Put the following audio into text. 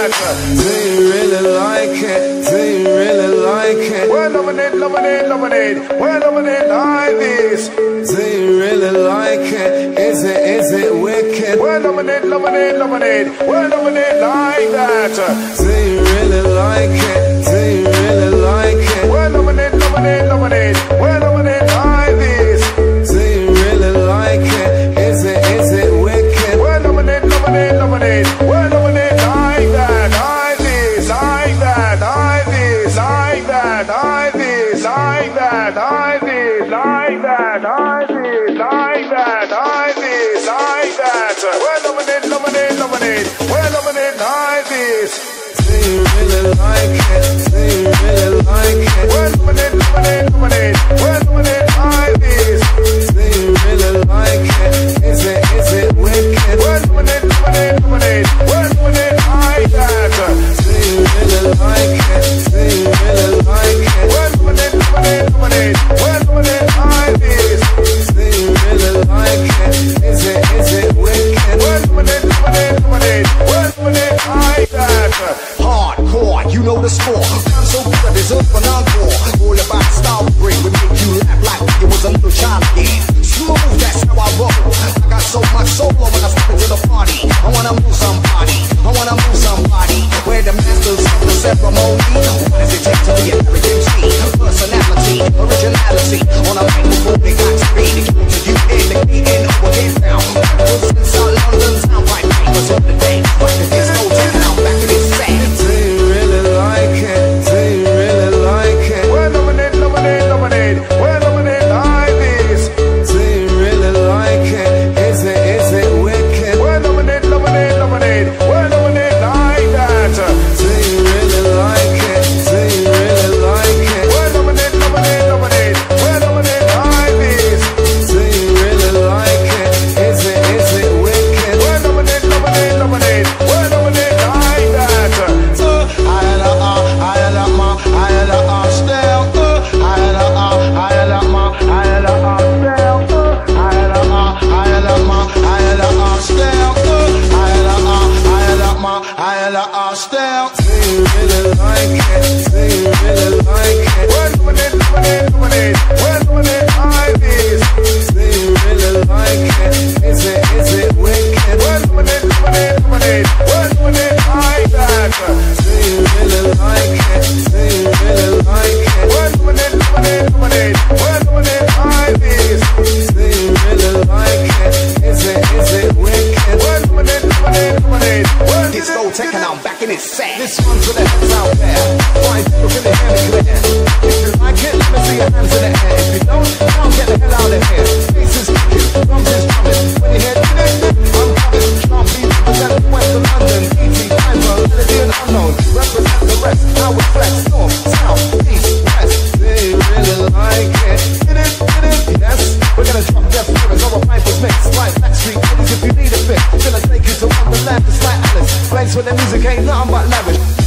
Sinatra. Do you really like it? Do you really like it? We're loving it, loving it, loving it. We're loving it like this. Do you really like it? Is it, is it wicked? We're loving it, loving it, loving it. We're loving it like that. Do you really like it, well, I'm gonna like this. Do you really like it? originality on a mic before they got created. I'll. Do you really like it? Do you really like it? Doing it, doing it, doing. sack. This one's for place where the music ain't nothing but lavish.